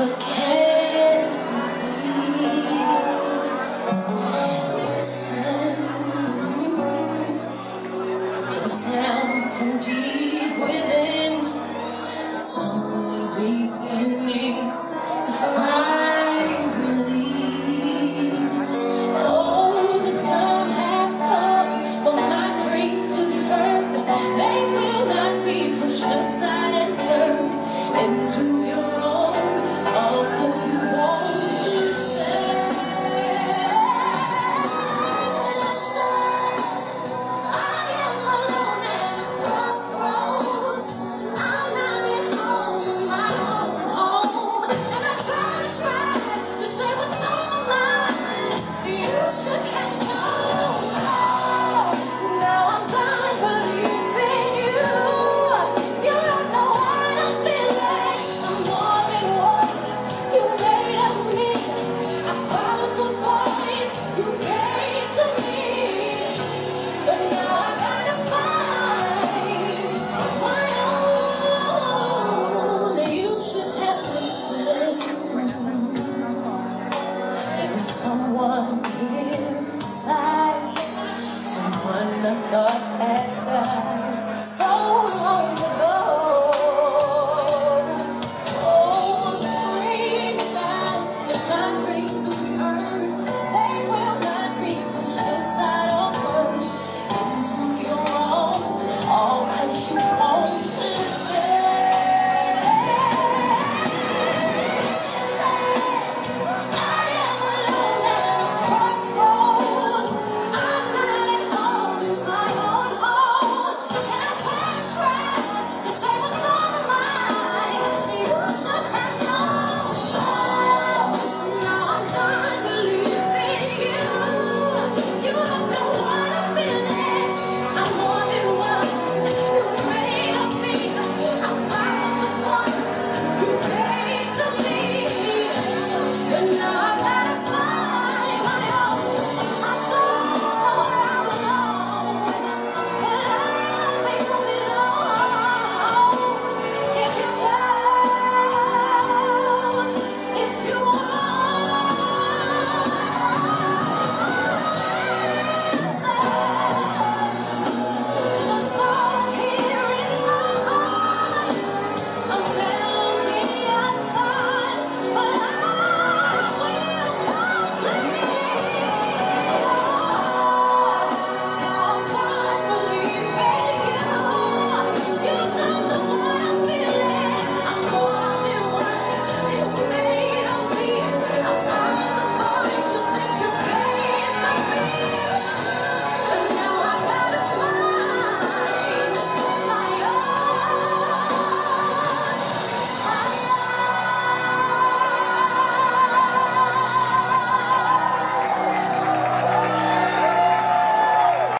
but can't we Listen to the sound from deep within. It's only beginning to find release. Oh, the time has come for my dreams to be heard. They will not be pushed aside. Someone inside, someone I thought